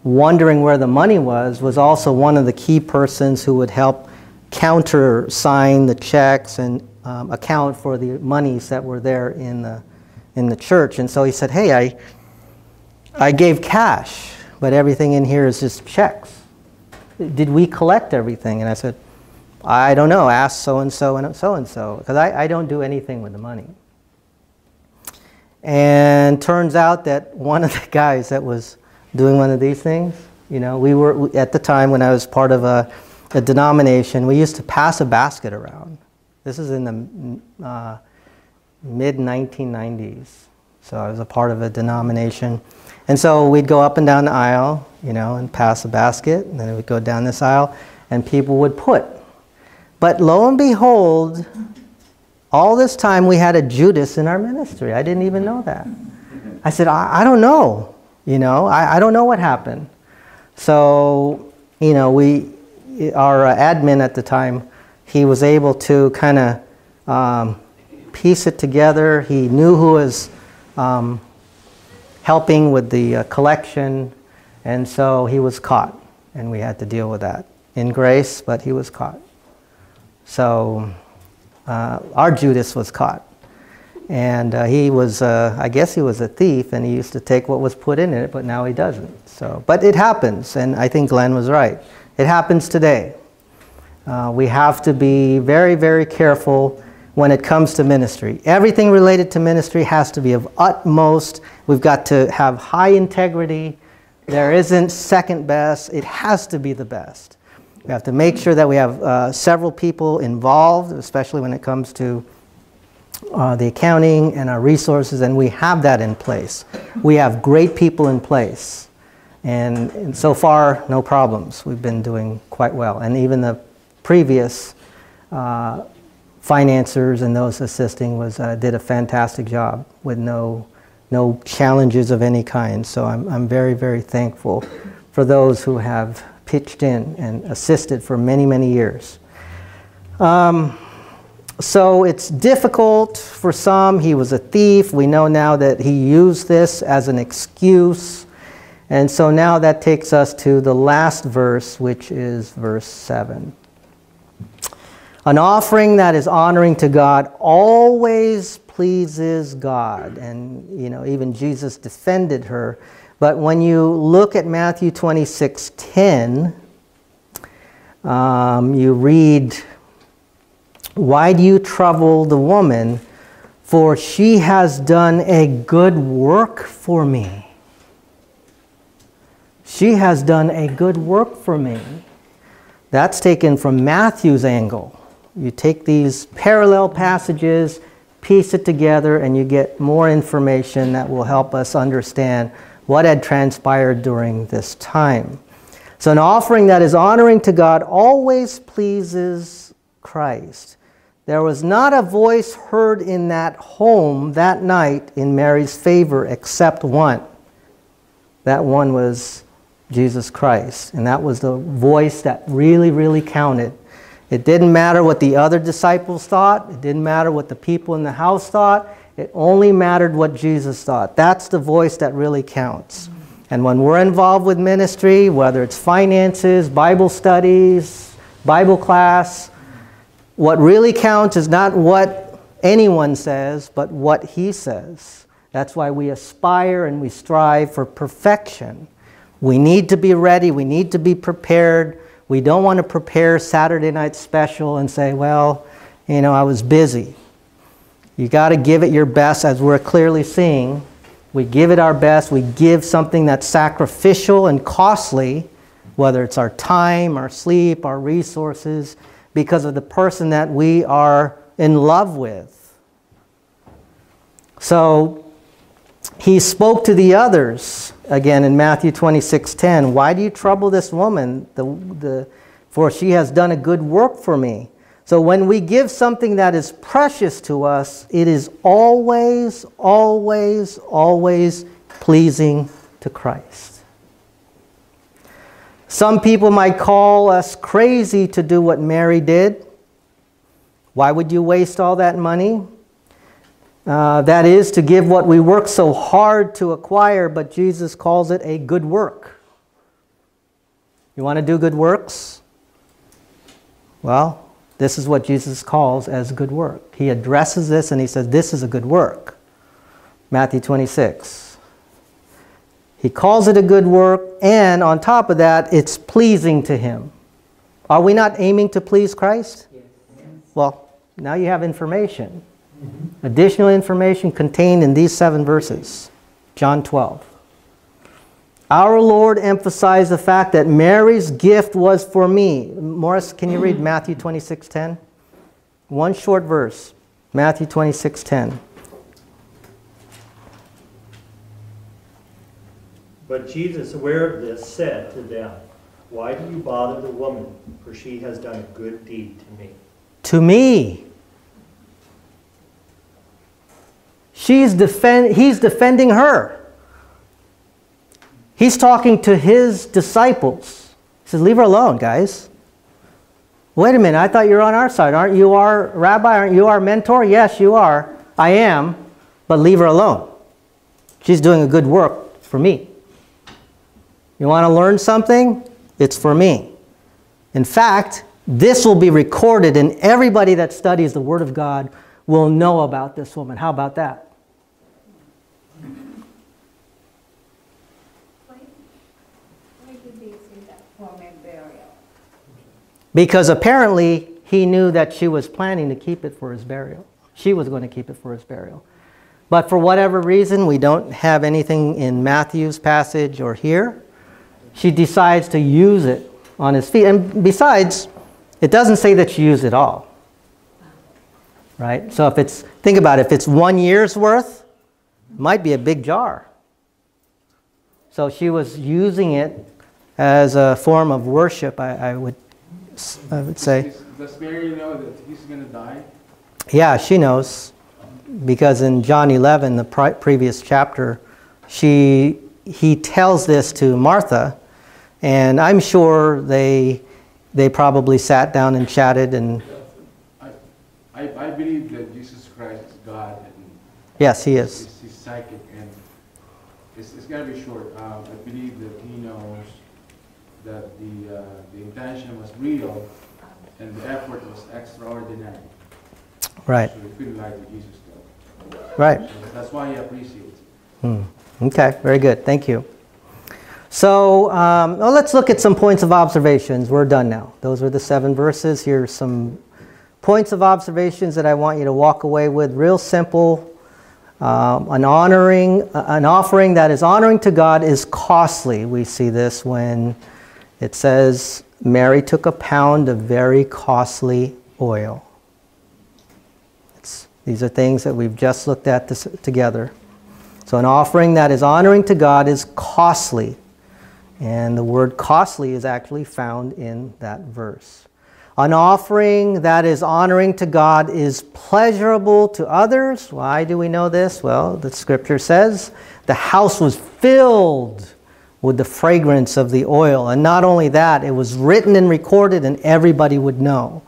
wondering where the money was was also one of the key persons who would help countersign the checks and um, account for the monies that were there in the, in the church. And so he said, hey, I, I gave cash, but everything in here is just checks. Did we collect everything? And I said, I don't know. Ask so-and-so and so-and-so, because I, I don't do anything with the money. And turns out that one of the guys that was doing one of these things, you know, we were, at the time when I was part of a, a denomination, we used to pass a basket around. This is in the uh, mid 1990s. So I was a part of a denomination. And so we'd go up and down the aisle, you know, and pass a basket, and then we'd go down this aisle, and people would put. But lo and behold, all this time we had a Judas in our ministry. I didn't even know that. I said, I, I don't know, you know, I, I don't know what happened. So, you know, we, our uh, admin at the time, he was able to kind of um, piece it together. He knew who was um, helping with the uh, collection, and so he was caught, and we had to deal with that in grace, but he was caught. So uh, our Judas was caught. And uh, he was, uh, I guess he was a thief, and he used to take what was put in it, but now he doesn't. So, but it happens, and I think Glenn was right. It happens today. Uh, we have to be very, very careful when it comes to ministry. Everything related to ministry has to be of utmost. We've got to have high integrity. There isn't second best. It has to be the best. We have to make sure that we have uh, several people involved, especially when it comes to uh, the accounting and our resources, and we have that in place. We have great people in place. And, and so far, no problems. We've been doing quite well. And even the previous uh, financiers and those assisting was, uh, did a fantastic job with no, no challenges of any kind. So I'm, I'm very, very thankful for those who have pitched in and assisted for many, many years. Um, so it's difficult for some. He was a thief. We know now that he used this as an excuse. And so now that takes us to the last verse, which is verse 7. An offering that is honoring to God always pleases God. And, you know, even Jesus defended her. But when you look at Matthew 26 10, um, you read, Why do you trouble the woman? For she has done a good work for me. She has done a good work for me. That's taken from Matthew's angle. You take these parallel passages, piece it together, and you get more information that will help us understand what had transpired during this time. So, an offering that is honoring to God always pleases Christ. There was not a voice heard in that home that night in Mary's favor except one. That one was Jesus Christ. And that was the voice that really, really counted. It didn't matter what the other disciples thought, it didn't matter what the people in the house thought, it only mattered what Jesus thought. That's the voice that really counts. And when we're involved with ministry, whether it's finances, Bible studies, Bible class, what really counts is not what anyone says, but what He says. That's why we aspire and we strive for perfection. We need to be ready, we need to be prepared we don't want to prepare Saturday night special and say, well, you know, I was busy. You got to give it your best as we're clearly seeing. We give it our best. We give something that's sacrificial and costly, whether it's our time, our sleep, our resources, because of the person that we are in love with. So he spoke to the others again in Matthew 26:10, "Why do you trouble this woman? The, the, for she has done a good work for me." So when we give something that is precious to us, it is always, always, always pleasing to Christ. Some people might call us crazy to do what Mary did. Why would you waste all that money? Uh, that is to give what we work so hard to acquire, but Jesus calls it a good work. You want to do good works? Well, this is what Jesus calls as good work. He addresses this and he says, This is a good work. Matthew 26. He calls it a good work, and on top of that, it's pleasing to him. Are we not aiming to please Christ? Yes. Well, now you have information. Mm-hmm. Additional information contained in these seven verses. John 12. Our Lord emphasized the fact that Mary's gift was for me. Morris, can you read. Matthew 26 10? One short verse. Matthew 26 10. But Jesus, aware of this, said to them, Why do you bother the woman? For she has done a good deed to me. To me. She's defend, he's defending her. He's talking to his disciples. He says, Leave her alone, guys. Wait a minute, I thought you were on our side. Aren't you our rabbi? Aren't you our mentor? Yes, you are. I am, but leave her alone. She's doing a good work for me. You want to learn something? It's for me. In fact, this will be recorded, and everybody that studies the Word of God will know about this woman. How about that? Why, why did they say that? For my burial. Because apparently he knew that she was planning to keep it for his burial. She was going to keep it for his burial. But for whatever reason, we don't have anything in Matthew's passage or here. She decides to use it on his feet. And besides, it doesn't say that she used it all. Right? So if it's, think about it, if it's one year's worth, it might be a big jar. So she was using it as a form of worship, I, I would, I would say. Does Mary know that he's going to die? Yeah, she knows. Because in John 11, the pri- previous chapter, she, he tells this to Martha, and I'm sure they, they probably sat down and chatted and, I, I, I believe that Jesus Christ is God and yes, he is. he's, he's psychic and it's, it's got to be short. Um, I believe that he knows that the, uh, the intention was real and the effort was extraordinary. Right, So couldn't lie to Jesus though. right. So that's why he appreciates it. Hmm. Okay, very good. Thank you. So um, well, let's look at some points of observations. We're done now. Those were the seven verses. Here's some points of observations that I want you to walk away with. Real simple. Um, an honoring, an offering that is honoring to God is costly. We see this when it says Mary took a pound of very costly oil. It's, these are things that we've just looked at this, together. So, an offering that is honoring to God is costly. And the word costly is actually found in that verse. An offering that is honoring to God is pleasurable to others. Why do we know this? Well, the scripture says the house was filled with the fragrance of the oil. And not only that, it was written and recorded, and everybody would know.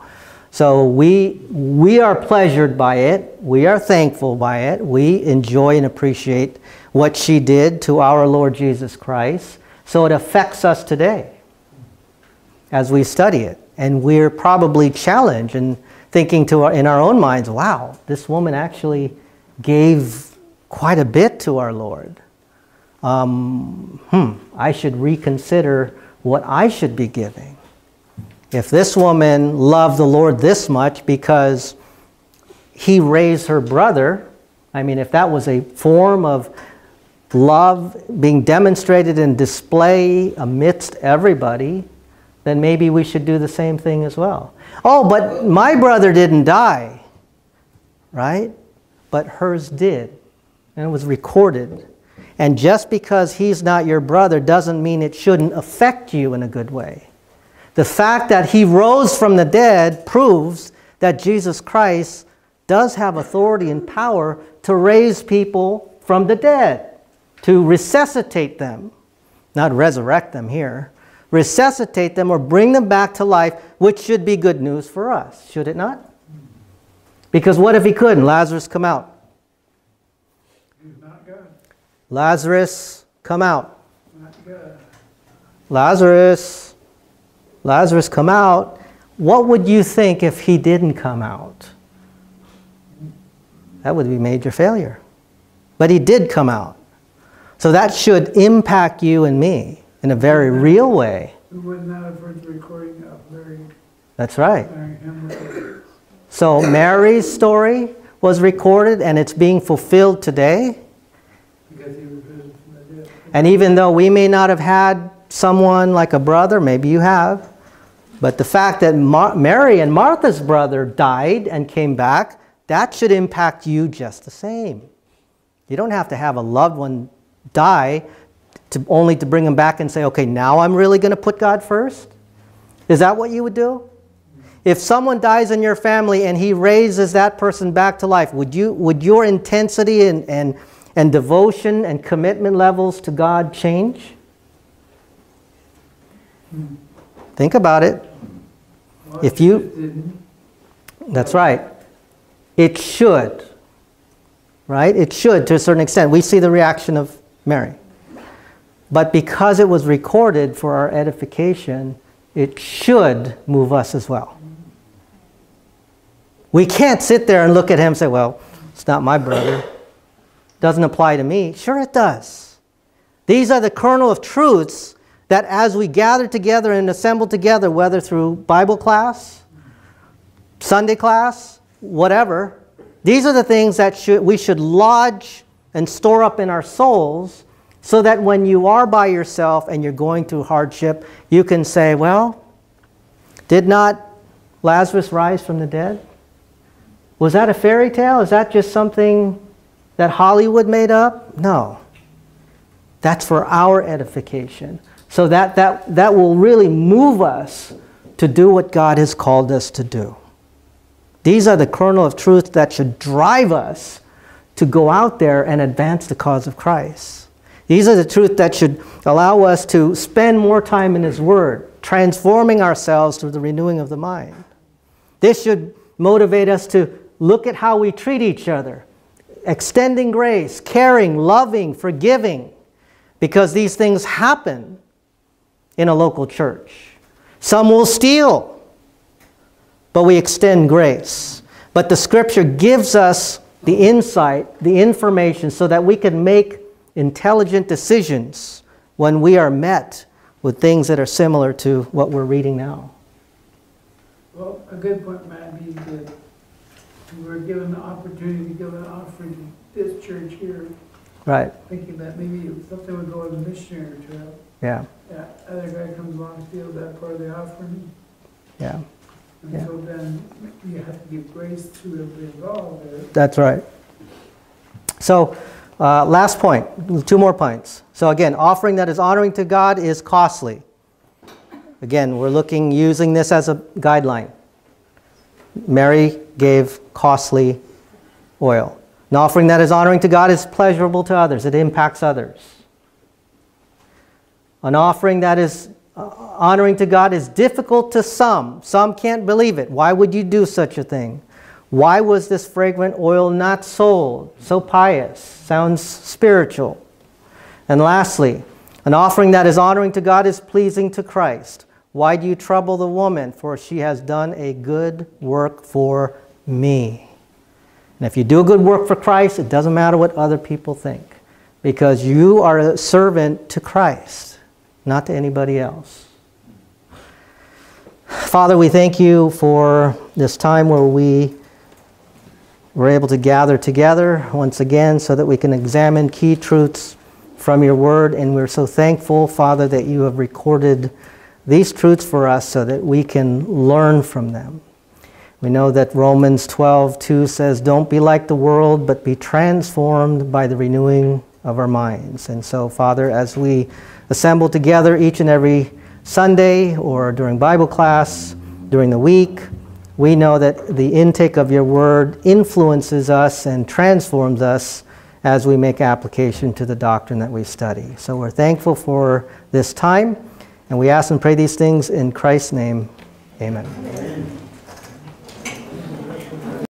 So we, we are pleasured by it. We are thankful by it. We enjoy and appreciate what she did to our Lord Jesus Christ. So it affects us today as we study it. And we're probably challenged and thinking to our, in our own minds, wow, this woman actually gave quite a bit to our Lord. Um, hmm, I should reconsider what I should be giving. If this woman loved the Lord this much because he raised her brother, I mean, if that was a form of love being demonstrated and display amidst everybody, then maybe we should do the same thing as well. Oh, but my brother didn't die, right? But hers did, and it was recorded. And just because he's not your brother doesn't mean it shouldn't affect you in a good way. The fact that he rose from the dead proves that Jesus Christ does have authority and power to raise people from the dead, to resuscitate them, not resurrect them here, resuscitate them or bring them back to life, which should be good news for us, should it not? Because what if he couldn't? Lazarus, come out. He's not God, Lazarus, come out. Lazarus, Lazarus, come out. What would you think if he didn't come out? That would be major failure. But he did come out. So that should impact you and me in a very real way. We would not have heard the recording of Larry, That's right. So Mary's story was recorded and it's being fulfilled today. Because he was risen from the dead. And even though we may not have had someone like a brother, maybe you have, but the fact that Mar- Mary and Martha's brother died and came back, that should impact you just the same. You don't have to have a loved one die to, only to bring them back and say, okay, now I'm really going to put God first? Is that what you would do? If someone dies in your family and he raises that person back to life, would, you, would your intensity and, and, and devotion and commitment levels to God change? Think about it. If you. That's right. It should. Right? It should to a certain extent. We see the reaction of Mary. But because it was recorded for our edification, it should move us as well. We can't sit there and look at him and say, well, it's not my brother. Doesn't apply to me. Sure, it does. These are the kernel of truths that as we gather together and assemble together, whether through Bible class, Sunday class, whatever, these are the things that should, we should lodge and store up in our souls so that when you are by yourself and you're going through hardship, you can say, Well, did not Lazarus rise from the dead? Was that a fairy tale? Is that just something that Hollywood made up? No. That's for our edification. So that, that, that will really move us to do what God has called us to do. These are the kernel of truth that should drive us to go out there and advance the cause of Christ. These are the truth that should allow us to spend more time in His Word, transforming ourselves through the renewing of the mind. This should motivate us to look at how we treat each other, extending grace, caring, loving, forgiving, because these things happen in a local church. Some will steal, but we extend grace. But the scripture gives us the insight, the information, so that we can make intelligent decisions when we are met with things that are similar to what we're reading now. Well, a good point might be that we're given the opportunity to give an offering to this church here, Right, thinking that maybe something would go on the missionary trail. yeah, That other guy comes along, steals that part of the offering, yeah. and Yeah. so then you have to give grace to everybody involved there. That's right. So, uh, last point, two more points. So, again, offering that is honoring to God is costly. Again, we're looking, using this as a guideline. Mary gave costly oil. An offering that is honoring to God is pleasurable to others, it impacts others. An offering that is uh, honoring to God is difficult to some. Some can't believe it. Why would you do such a thing? Why was this fragrant oil not sold? So pious, sounds spiritual. And lastly, an offering that is honoring to God is pleasing to Christ. Why do you trouble the woman? For she has done a good work for me. And if you do a good work for Christ, it doesn't matter what other people think, because you are a servant to Christ, not to anybody else. Father, we thank you for this time where we were able to gather together once again so that we can examine key truths from your word. And we're so thankful, Father, that you have recorded these truths for us so that we can learn from them. We know that Romans 12, 2 says, Don't be like the world, but be transformed by the renewing of our minds. And so, Father, as we assemble together each and every Sunday or during Bible class, during the week, we know that the intake of your word influences us and transforms us as we make application to the doctrine that we study. So we're thankful for this time, and we ask and pray these things in Christ's name. Amen. Amen.